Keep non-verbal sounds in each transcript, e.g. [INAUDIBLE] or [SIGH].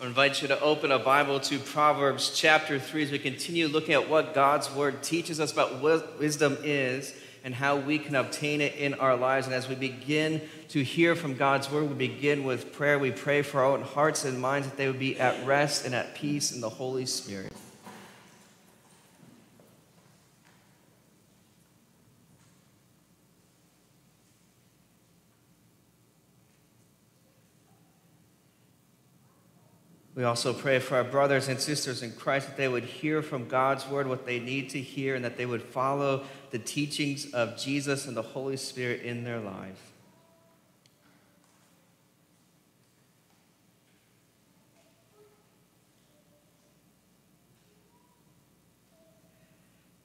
I invite you to open a Bible to Proverbs chapter 3 as we continue looking at what God's Word teaches us about what wisdom is and how we can obtain it in our lives. And as we begin to hear from God's Word, we begin with prayer. We pray for our own hearts and minds that they would be at rest and at peace in the Holy Spirit. We also pray for our brothers and sisters in Christ that they would hear from God's word what they need to hear and that they would follow the teachings of Jesus and the Holy Spirit in their lives.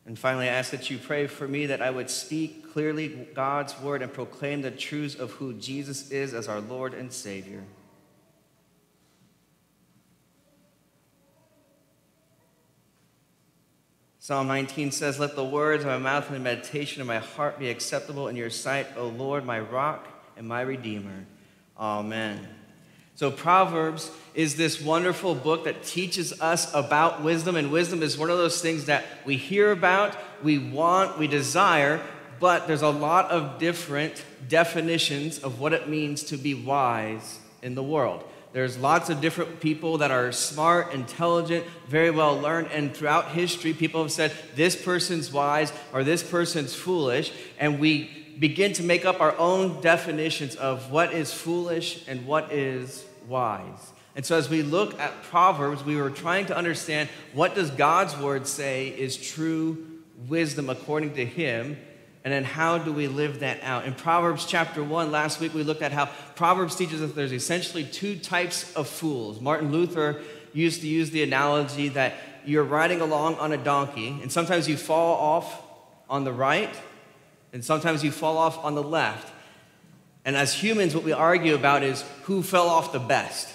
And finally, I ask that you pray for me that I would speak clearly God's word and proclaim the truths of who Jesus is as our Lord and Savior. Psalm 19 says, Let the words of my mouth and the meditation of my heart be acceptable in your sight, O Lord, my rock and my redeemer. Amen. So, Proverbs is this wonderful book that teaches us about wisdom, and wisdom is one of those things that we hear about, we want, we desire, but there's a lot of different definitions of what it means to be wise in the world. There's lots of different people that are smart, intelligent, very well learned, and throughout history, people have said, this person's wise or this person's foolish, and we begin to make up our own definitions of what is foolish and what is wise. And so as we look at Proverbs, we were trying to understand what does God's word say is true wisdom according to him and then how do we live that out? In Proverbs chapter 1, last week we looked at how Proverbs teaches us there's essentially two types of fools. Martin Luther used to use the analogy that you're riding along on a donkey, and sometimes you fall off on the right, and sometimes you fall off on the left. And as humans, what we argue about is who fell off the best,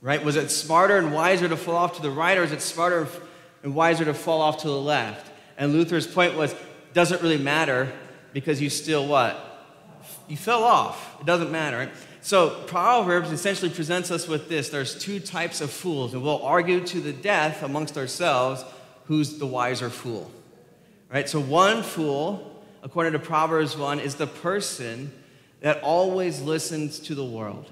right? Was it smarter and wiser to fall off to the right, or is it smarter and wiser to fall off to the left? And Luther's point was doesn't really matter because you still what? You fell off. It doesn't matter. So Proverbs essentially presents us with this. There's two types of fools, and we'll argue to the death amongst ourselves who's the wiser fool. Right? So one fool, according to Proverbs 1, is the person that always listens to the world.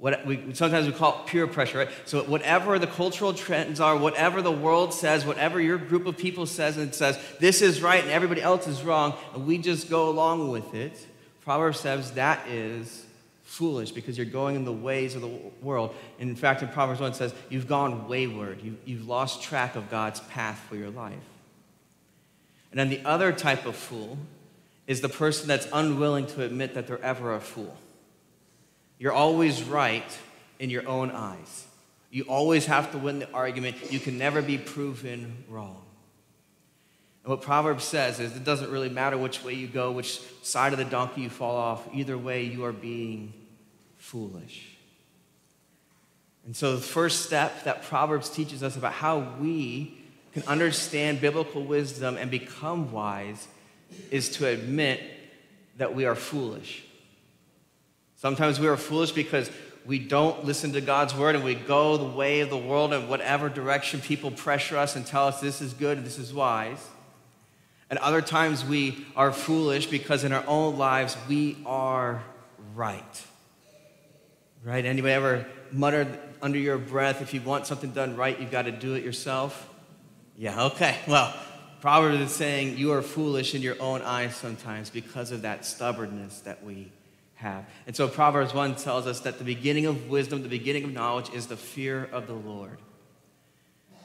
What we, sometimes we call it peer pressure, right? So whatever the cultural trends are, whatever the world says, whatever your group of people says and says, this is right and everybody else is wrong, and we just go along with it. Proverbs says that is foolish because you're going in the ways of the world. In fact, in Proverbs 1 it says, you've gone wayward. You, you've lost track of God's path for your life. And then the other type of fool is the person that's unwilling to admit that they're ever a fool. You're always right in your own eyes. You always have to win the argument. You can never be proven wrong. And what Proverbs says is it doesn't really matter which way you go, which side of the donkey you fall off. Either way, you are being foolish. And so, the first step that Proverbs teaches us about how we can understand biblical wisdom and become wise is to admit that we are foolish. Sometimes we are foolish because we don't listen to God's word and we go the way of the world in whatever direction people pressure us and tell us this is good and this is wise. And other times we are foolish because in our own lives we are right. Right? Anybody ever muttered under your breath, if you want something done right, you've got to do it yourself? Yeah, okay. [LAUGHS] Well, Proverbs is saying you are foolish in your own eyes sometimes because of that stubbornness that we have. And so Proverbs 1 tells us that the beginning of wisdom, the beginning of knowledge is the fear of the Lord.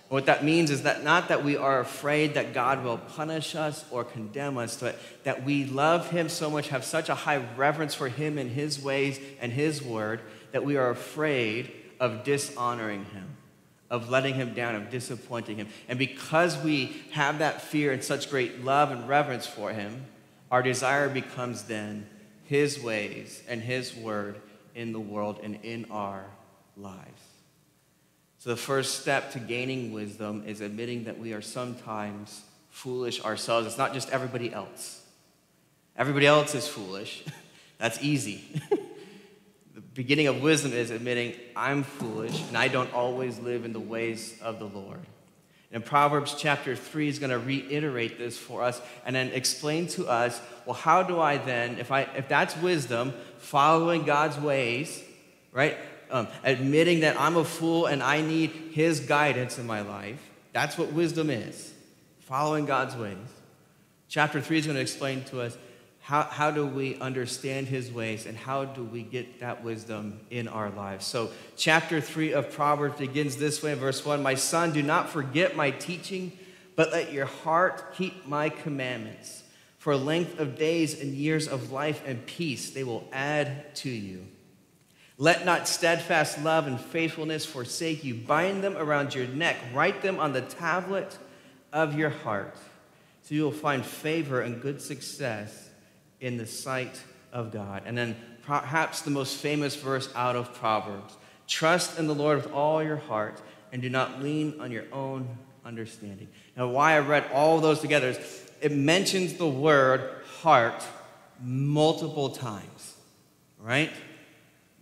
What that means is that not that we are afraid that God will punish us or condemn us, but that we love Him so much, have such a high reverence for Him and His ways and His word, that we are afraid of dishonoring Him, of letting Him down, of disappointing Him. And because we have that fear and such great love and reverence for Him, our desire becomes then his ways and His word in the world and in our lives. So, the first step to gaining wisdom is admitting that we are sometimes foolish ourselves. It's not just everybody else. Everybody else is foolish. [LAUGHS] That's easy. [LAUGHS] The beginning of wisdom is admitting I'm foolish and I don't always live in the ways of the Lord. And Proverbs chapter 3 is going to reiterate this for us and then explain to us well, how do I then, if, I, if that's wisdom, following God's ways, right? Um, admitting that I'm a fool and I need His guidance in my life, that's what wisdom is, following God's ways. Chapter 3 is going to explain to us how, how do we understand his ways and how do we get that wisdom in our lives? So, chapter 3 of Proverbs begins this way, verse 1 My son, do not forget my teaching, but let your heart keep my commandments. For length of days and years of life and peace they will add to you. Let not steadfast love and faithfulness forsake you. Bind them around your neck, write them on the tablet of your heart, so you will find favor and good success in the sight of God. And then perhaps the most famous verse out of Proverbs Trust in the Lord with all your heart and do not lean on your own understanding. Now, why I read all those together is it mentions the word heart multiple times, right?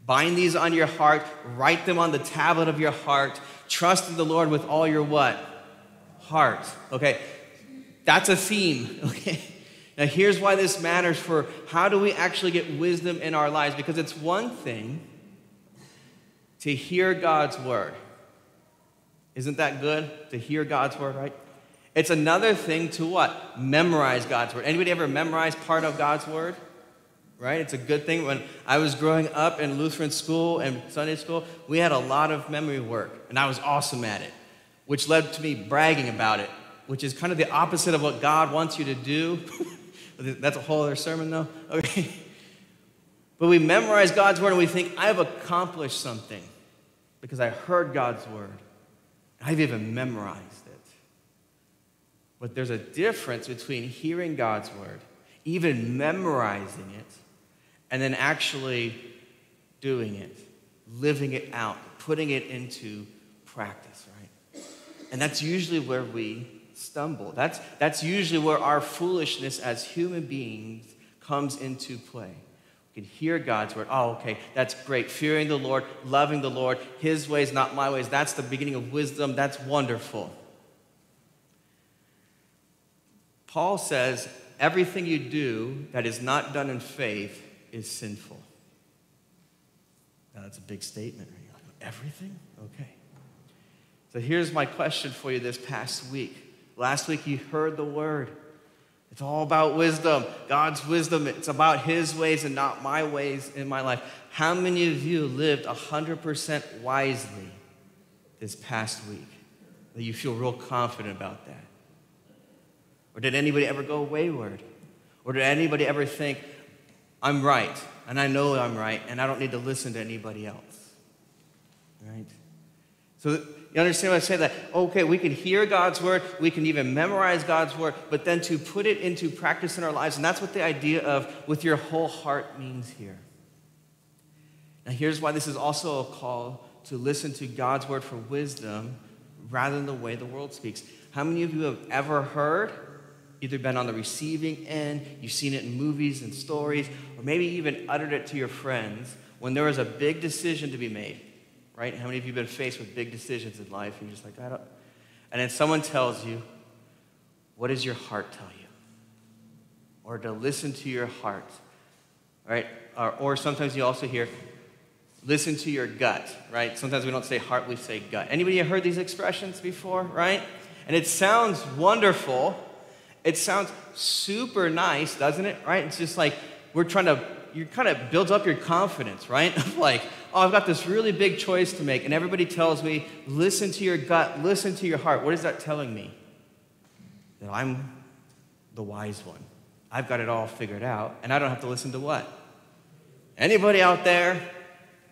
Bind these on your heart, write them on the tablet of your heart. Trust in the Lord with all your what? Heart. Okay. That's a theme, [LAUGHS] okay? Now, here's why this matters for how do we actually get wisdom in our lives? Because it's one thing to hear God's word. Isn't that good to hear God's word, right? It's another thing to what? Memorize God's word. Anybody ever memorize part of God's word? Right? It's a good thing. When I was growing up in Lutheran school and Sunday school, we had a lot of memory work, and I was awesome at it, which led to me bragging about it, which is kind of the opposite of what God wants you to do. [LAUGHS] That's a whole other sermon, though. [LAUGHS] Okay. But we memorize God's word and we think, I've accomplished something because I heard God's word. I've even memorized it. But there's a difference between hearing God's word, even memorizing it, and then actually doing it, living it out, putting it into practice, right? And that's usually where we stumble. That's, that's usually where our foolishness as human beings comes into play. We can hear God's word. Oh, okay, that's great. Fearing the Lord, loving the Lord, His ways, not my ways. That's the beginning of wisdom. That's wonderful. Paul says everything you do that is not done in faith is sinful. Now, that's a big statement. Everything? Okay. So here's my question for you this past week. Last week you heard the word. It's all about wisdom, God's wisdom. It's about His ways and not my ways in my life. How many of you lived 100% wisely this past week? That you feel real confident about that? Or did anybody ever go wayward? Or did anybody ever think, I'm right, and I know I'm right, and I don't need to listen to anybody else? Right? So you understand what I say? That, okay, we can hear God's word, we can even memorize God's word, but then to put it into practice in our lives, and that's what the idea of with your whole heart means here. Now, here's why this is also a call to listen to God's word for wisdom rather than the way the world speaks. How many of you have ever heard, either been on the receiving end, you've seen it in movies and stories, or maybe even uttered it to your friends when there was a big decision to be made? Right? How many of you have been faced with big decisions in life and you're just like, I don't. And then someone tells you, what does your heart tell you? Or to listen to your heart, right? Or, or sometimes you also hear, listen to your gut, right? Sometimes we don't say heart, we say gut. Anybody heard these expressions before, right? And it sounds wonderful. It sounds super nice, doesn't it? Right? It's just like we're trying to, you kind of builds up your confidence, right? [LAUGHS] Like, oh, I've got this really big choice to make, and everybody tells me, listen to your gut, listen to your heart. What is that telling me? That I'm the wise one. I've got it all figured out, and I don't have to listen to what? Anybody out there,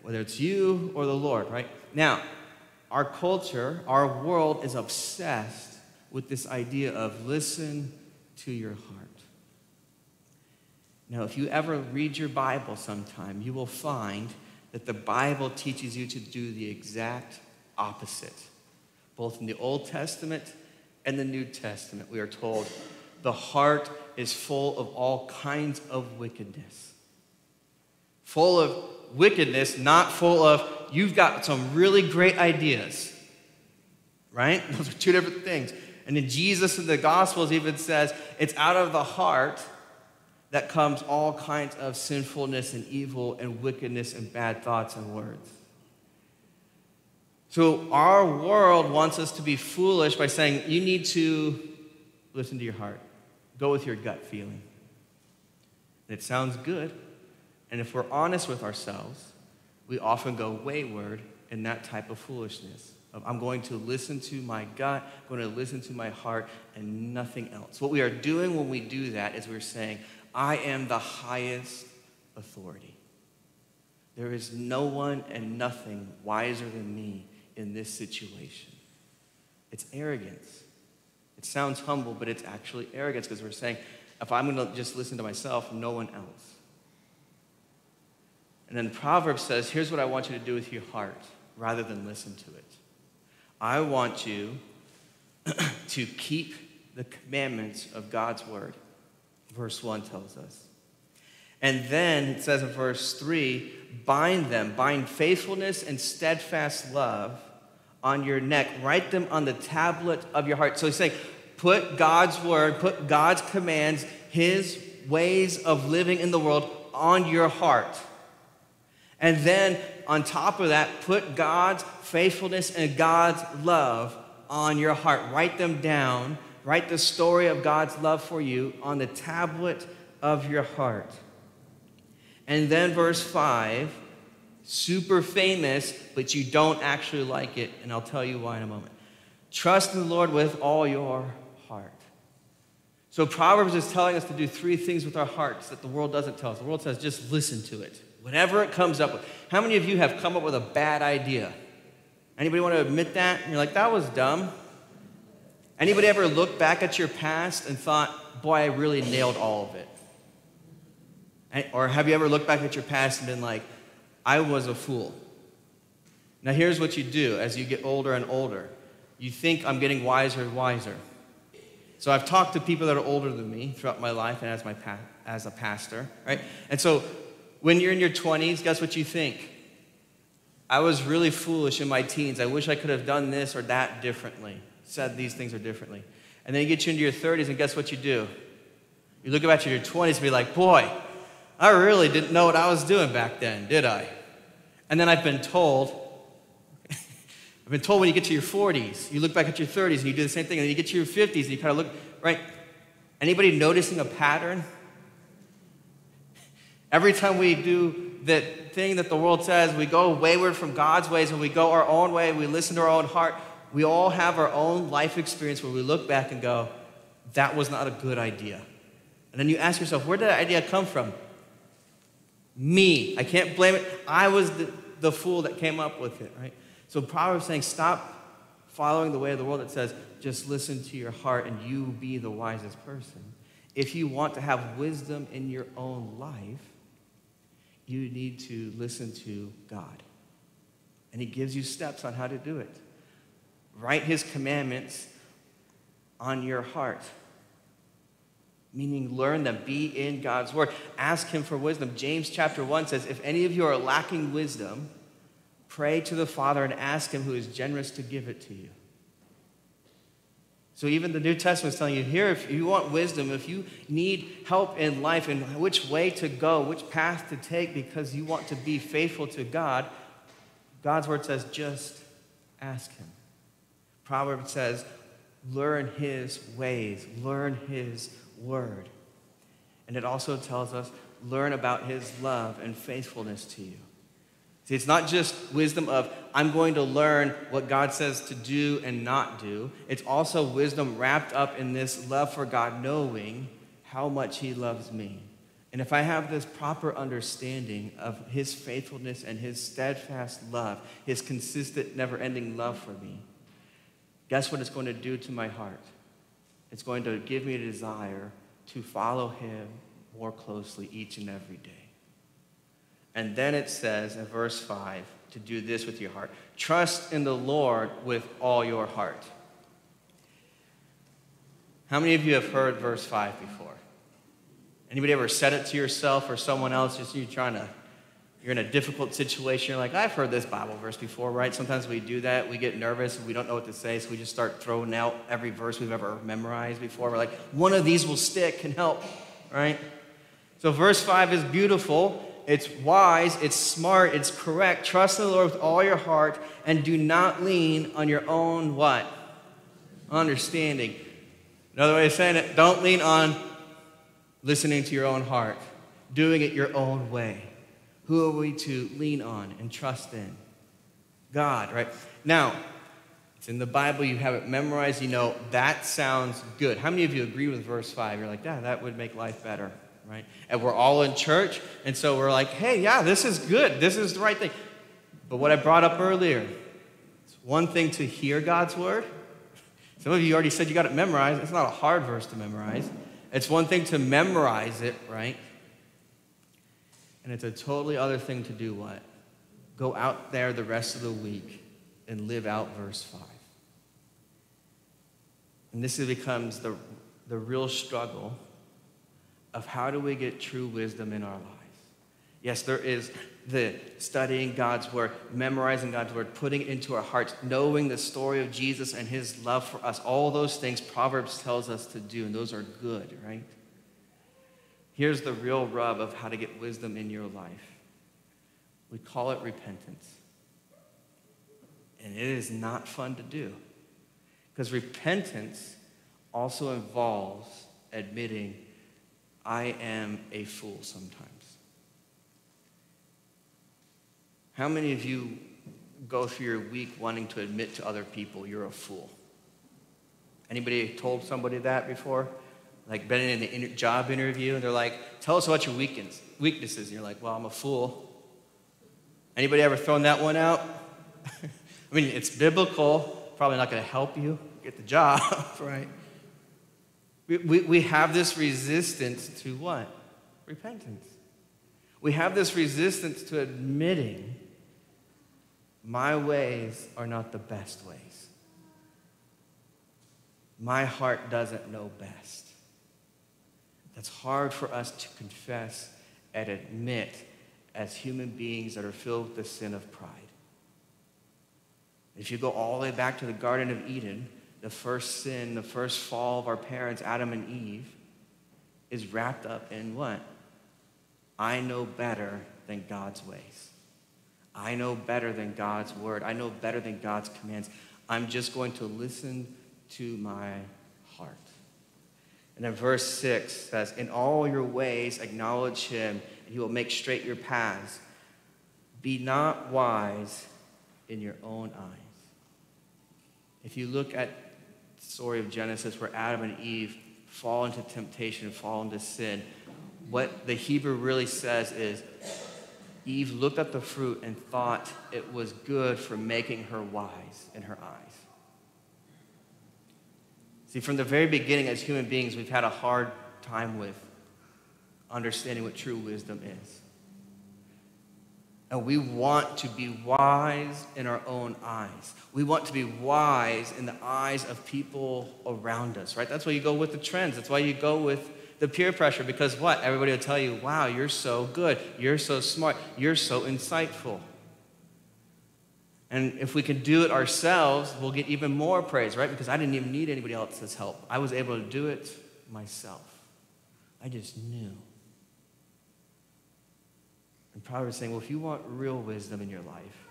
whether it's you or the Lord, right? Now, our culture, our world is obsessed with this idea of listen to your heart. Now, if you ever read your Bible sometime, you will find that the Bible teaches you to do the exact opposite. Both in the Old Testament and the New Testament, we are told the heart is full of all kinds of wickedness, full of wickedness, not full of, you've got some really great ideas. Right? [LAUGHS] Those are two different things. And then Jesus in the Gospels even says it's out of the heart that comes all kinds of sinfulness and evil and wickedness and bad thoughts and words. So our world wants us to be foolish by saying you need to listen to your heart, go with your gut feeling. And it sounds good. And if we're honest with ourselves, we often go wayward in that type of foolishness. I'm going to listen to my gut, I'm going to listen to my heart, and nothing else. What we are doing when we do that is we're saying, I am the highest authority. There is no one and nothing wiser than me in this situation. It's arrogance. It sounds humble, but it's actually arrogance because we're saying, if I'm going to just listen to myself, no one else. And then Proverbs says, here's what I want you to do with your heart rather than listen to it. I want you [CLEARS THROAT] to keep the commandments of God's word. Verse 1 tells us. And then it says in verse 3 bind them, bind faithfulness and steadfast love on your neck, write them on the tablet of your heart. So he's saying, put God's word, put God's commands, his ways of living in the world on your heart. And then on top of that, put God's faithfulness and God's love on your heart. Write them down. Write the story of God's love for you on the tablet of your heart. And then verse 5, super famous, but you don't actually like it, and I'll tell you why in a moment. Trust in the Lord with all your heart. So Proverbs is telling us to do three things with our hearts that the world doesn't tell us. The world says just listen to it. Whatever it comes up with. How many of you have come up with a bad idea? Anybody want to admit that? And you're like, that was dumb. Anybody ever look back at your past and thought, boy, I really nailed all of it? Or have you ever looked back at your past and been like, I was a fool? Now, here's what you do as you get older and older you think I'm getting wiser and wiser. So I've talked to people that are older than me throughout my life and as, my pa- as a pastor, right? And so when you're in your 20s, guess what you think? I was really foolish in my teens. I wish I could have done this or that differently, said these things are differently. And then you get you into your 30s, and guess what you do? You look back at your 20s and be like, boy, I really didn't know what I was doing back then, did I? And then I've been told, [LAUGHS] I've been told when you get to your 40s, you look back at your 30s and you do the same thing, and then you get to your 50s and you kind of look, right? Anybody noticing a pattern? Every time we do the thing that the world says, we go wayward from God's ways and we go our own way, we listen to our own heart. We all have our own life experience where we look back and go, that was not a good idea. And then you ask yourself, where did that idea come from? Me. I can't blame it. I was the, the fool that came up with it, right? So Proverbs saying, stop following the way of the world that says, just listen to your heart and you be the wisest person. If you want to have wisdom in your own life, you need to listen to God. And He gives you steps on how to do it. Write His commandments on your heart, meaning learn them, be in God's Word. Ask Him for wisdom. James chapter 1 says, If any of you are lacking wisdom, pray to the Father and ask Him who is generous to give it to you. So even the New Testament is telling you here, if you want wisdom, if you need help in life and which way to go, which path to take because you want to be faithful to God, God's word says just ask him. Proverbs says, learn his ways, learn his word. And it also tells us, learn about his love and faithfulness to you. See, it's not just wisdom of, I'm going to learn what God says to do and not do. It's also wisdom wrapped up in this love for God, knowing how much He loves me. And if I have this proper understanding of His faithfulness and His steadfast love, His consistent, never ending love for me, guess what it's going to do to my heart? It's going to give me a desire to follow Him more closely each and every day. And then it says in verse 5 to do this with your heart trust in the Lord with all your heart. How many of you have heard verse 5 before? Anybody ever said it to yourself or someone else, just you trying to you're in a difficult situation, you're like, I've heard this Bible verse before, right? Sometimes we do that. We get nervous. We don't know what to say, so we just start throwing out every verse we've ever memorized before. We're like, one of these will stick and help, right? So, verse 5 is beautiful. It's wise, it's smart, it's correct. Trust in the Lord with all your heart and do not lean on your own what? Understanding. Another way of saying it, don't lean on listening to your own heart, doing it your own way. Who are we to lean on and trust in? God, right? Now, it's in the Bible, you have it memorized, you know, that sounds good. How many of you agree with verse 5? You're like, yeah, that would make life better, right? And we're all in church, and so we're like, hey, yeah, this is good. This is the right thing. But what I brought up earlier, it's one thing to hear God's word. Some of you already said you got it memorized. It's not a hard verse to memorize. It's one thing to memorize it, right? And it's a totally other thing to do what? Go out there the rest of the week and live out verse 5. And this becomes the, the real struggle of how do we get true wisdom in our lives. Yes, there is the studying God's word, memorizing God's word, putting it into our hearts, knowing the story of Jesus and his love for us. All those things Proverbs tells us to do, and those are good, right? Here's the real rub of how to get wisdom in your life we call it repentance. And it is not fun to do. Because repentance also involves admitting, I am a fool sometimes. How many of you go through your week wanting to admit to other people you're a fool? Anybody told somebody that before? Like been in an job interview and they're like, tell us about your weakness, weaknesses. And you're like, well, I'm a fool. Anybody ever thrown that one out? [LAUGHS] I mean, it's biblical, probably not going to help you get the job, [LAUGHS] right? We, we, we have this resistance to what? Repentance. We have this resistance to admitting my ways are not the best ways. My heart doesn't know best that's hard for us to confess and admit as human beings that are filled with the sin of pride. If you go all the way back to the Garden of Eden, the first sin, the first fall of our parents, Adam and Eve, is wrapped up in what? I know better than God's ways. I know better than God's word. I know better than God's commands. I'm just going to listen to my. And then verse 6 says, In all your ways acknowledge him, and he will make straight your paths. Be not wise in your own eyes. If you look at the story of Genesis where Adam and Eve fall into temptation, and fall into sin, what the Hebrew really says is Eve looked at the fruit and thought it was good for making her wise in her eyes. See, from the very beginning, as human beings, we've had a hard time with understanding what true wisdom is. And we want to be wise in our own eyes. We want to be wise in the eyes of people around us, right? That's why you go with the trends. That's why you go with the peer pressure, because what? Everybody will tell you, wow, you're so good. You're so smart. You're so insightful. And if we can do it ourselves, we'll get even more praise, right? Because I didn't even need anybody else's help. I was able to do it myself. I just knew. And Proverbs saying, well, if you want real wisdom in your life,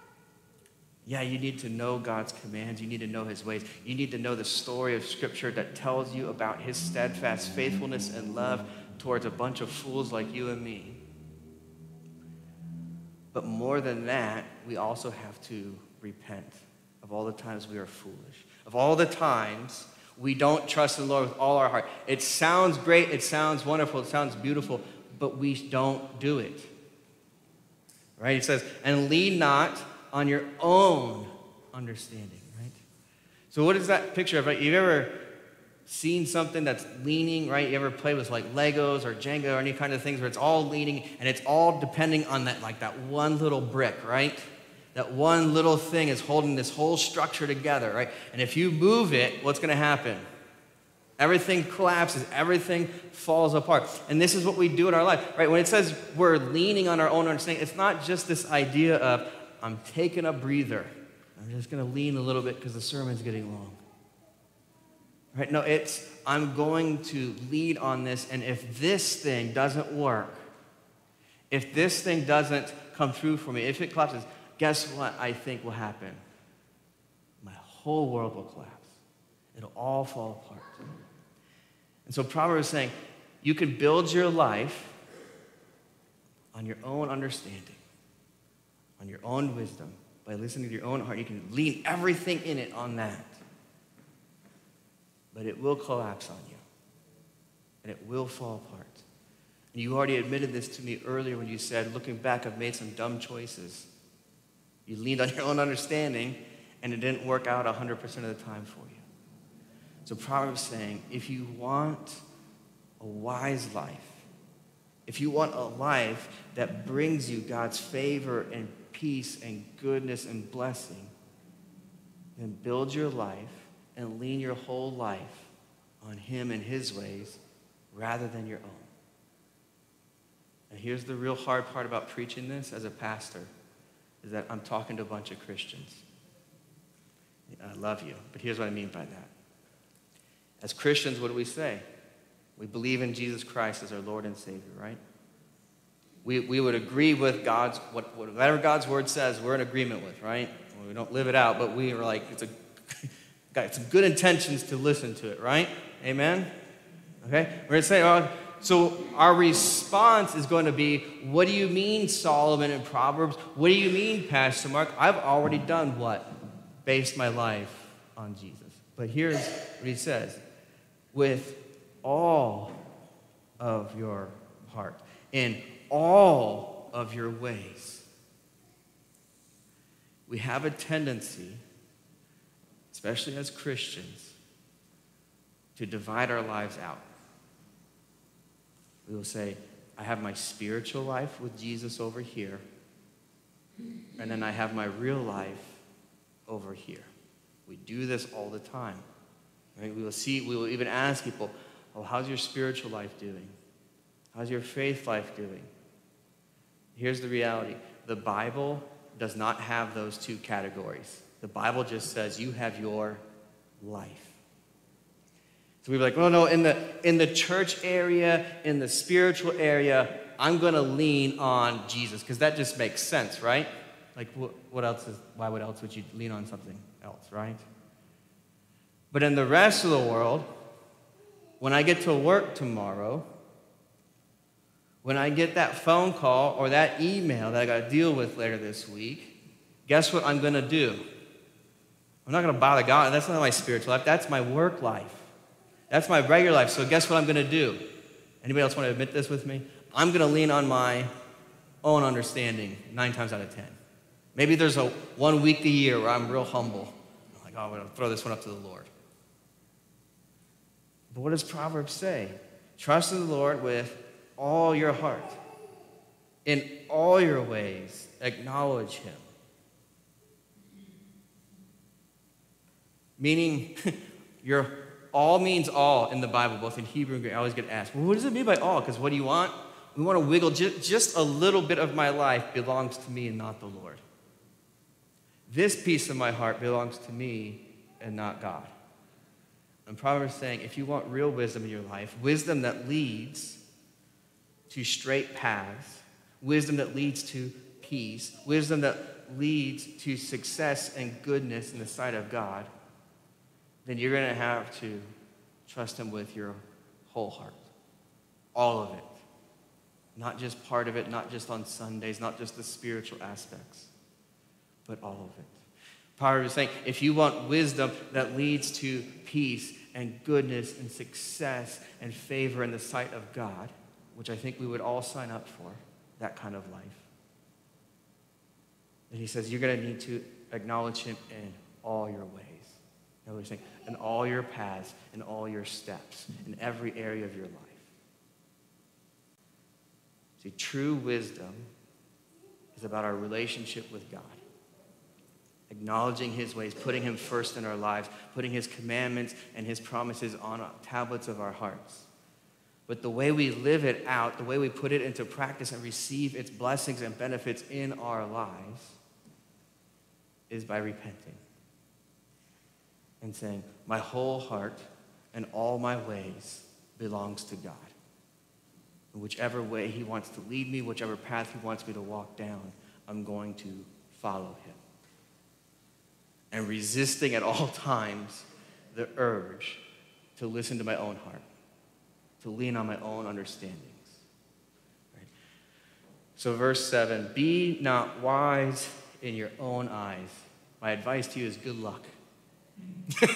yeah, you need to know God's commands. You need to know his ways. You need to know the story of Scripture that tells you about his steadfast faithfulness and love towards a bunch of fools like you and me. But more than that, we also have to repent of all the times we are foolish, of all the times we don't trust the Lord with all our heart. It sounds great, it sounds wonderful, it sounds beautiful, but we don't do it. Right? It says, and lean not on your own understanding, right? So, what is that picture of? Right? You've ever seen something that's leaning, right? You ever play with like Legos or Jenga or any kind of things where it's all leaning and it's all depending on that, like that one little brick, right? That one little thing is holding this whole structure together, right? And if you move it, what's going to happen? Everything collapses, everything falls apart. And this is what we do in our life, right? When it says we're leaning on our own understanding, it's not just this idea of, I'm taking a breather. I'm just going to lean a little bit because the sermon's getting long. Right? No, it's, I'm going to lead on this, and if this thing doesn't work, if this thing doesn't come through for me, if it collapses, guess what I think will happen? My whole world will collapse. It'll all fall apart. And so Proverbs is saying you can build your life on your own understanding, on your own wisdom, by listening to your own heart. You can lean everything in it on that. But it will collapse on you, and it will fall apart. And you already admitted this to me earlier when you said, looking back, I've made some dumb choices. You leaned on [LAUGHS] your own understanding, and it didn't work out 100% of the time for you. So Proverbs saying, if you want a wise life, if you want a life that brings you God's favor and peace and goodness and blessing, then build your life and lean your whole life on Him and His ways rather than your own. And here's the real hard part about preaching this as a pastor is that I'm talking to a bunch of Christians. I love you, but here's what I mean by that. As Christians, what do we say? We believe in Jesus Christ as our Lord and Savior, right? We, we would agree with God's, what, whatever God's word says, we're in agreement with, right? We don't live it out, but we are like, it's a, [LAUGHS] got some good intentions to listen to it, right? Amen? Okay? We're going to say, oh, so our response is going to be, what do you mean, Solomon and Proverbs? What do you mean, Pastor Mark? I've already done what? Based my life on Jesus. But here's what he says with all of your heart, in all of your ways. We have a tendency, especially as Christians, to divide our lives out. We will say, I have my spiritual life with Jesus over here, and then I have my real life over here. We do this all the time. Right? We will see, we will even ask people, oh, how's your spiritual life doing? How's your faith life doing? Here's the reality the Bible does not have those two categories. The Bible just says you have your life. So we are like, oh no, in the in the church area, in the spiritual area, I'm going to lean on Jesus because that just makes sense, right? Like, what, what else is? Why would else would you lean on something else, right? But in the rest of the world, when I get to work tomorrow, when I get that phone call or that email that I got to deal with later this week, guess what I'm going to do? I'm not going to bother God. That's not my spiritual life. That's my work life. That's my regular life. So guess what I'm going to do? Anybody else want to admit this with me? I'm going to lean on my own understanding nine times out of ten. Maybe there's a one week a year where I'm real humble. I'm like, oh, I'm going to throw this one up to the Lord. But what does Proverbs say? Trust in the Lord with all your heart. In all your ways, acknowledge him. Meaning, [LAUGHS] your all means all in the Bible, both in Hebrew and Greek. I always get asked, well, what does it mean by all? Because what do you want? We want to wiggle just, just a little bit of my life belongs to me and not the Lord. This piece of my heart belongs to me and not God. And Proverbs saying, if you want real wisdom in your life, wisdom that leads to straight paths, wisdom that leads to peace, wisdom that leads to success and goodness in the sight of God, then you're going to have to trust Him with your whole heart. All of it. Not just part of it, not just on Sundays, not just the spiritual aspects, but all of it. Proverbs is saying if you want wisdom that leads to peace and goodness and success and favor in the sight of God, which I think we would all sign up for, that kind of life. And he says, You're going to need to acknowledge him in all your ways. In other saying, in all your paths, in all your steps, in every area of your life. See, true wisdom is about our relationship with God. acknowledging his ways, putting him first in our lives, putting his commandments and his promises on tablets of our hearts. But the way we live it out, the way we put it into practice and receive its blessings and benefits in our lives is by repenting and saying, My whole heart and all my ways belongs to God. And whichever way He wants to lead me, whichever path He wants me to walk down, I'm going to follow Him. And resisting at all [LAUGHS] times the urge to listen to my own heart to lean on my own understandings. Right? So, verse 7 Be not wise in your own eyes. My advice to you is good luck. [LAUGHS]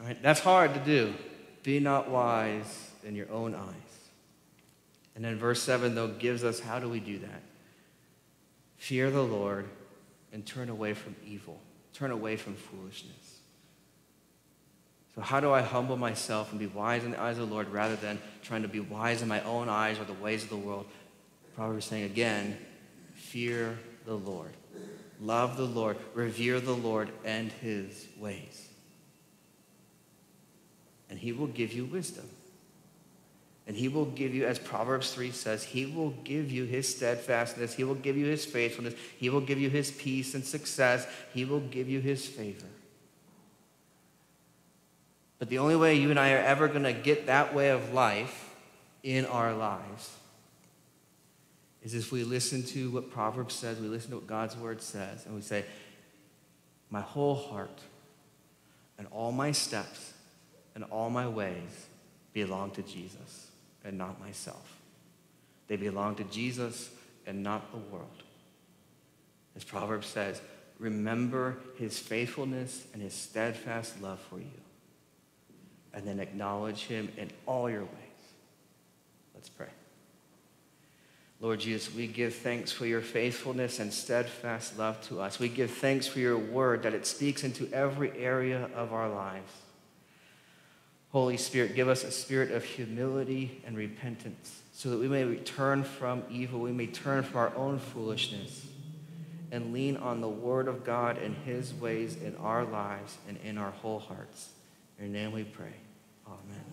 Right? That's hard to do. Be not wise in your own eyes. And then verse 7, though, gives us how do we do that? Fear the Lord and turn away from evil, turn away from foolishness. So, how do I humble myself and be wise in the eyes of the Lord rather than trying to be wise in my own eyes or the ways of the world? Proverbs saying again, fear the Lord. Love the Lord. Revere the Lord and his ways. And he will give you wisdom. And he will give you, as Proverbs 3 says, he will give you his steadfastness. He will give you his faithfulness. He will give you his peace and success. He will give you his favor. But the only way you and I are ever going to get that way of life in our lives is if we listen to what Proverbs says, we listen to what God's word says, and we say, My whole heart and all my steps and all my ways belong to Jesus and not myself. They belong to Jesus and not the world. As Proverbs says, remember his faithfulness and his steadfast love for you and then acknowledge him in all your ways. Let's pray. Lord Jesus, we give thanks for your faithfulness and steadfast love to us. We give thanks for your word that it speaks into every area of our lives. Holy Spirit, give us a spirit of humility and repentance so that we may return from evil, we may turn from our own foolishness and lean on the word of God and his ways in our lives and in our whole hearts. In your name we pray. Amen.